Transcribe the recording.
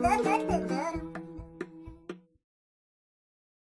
đến đến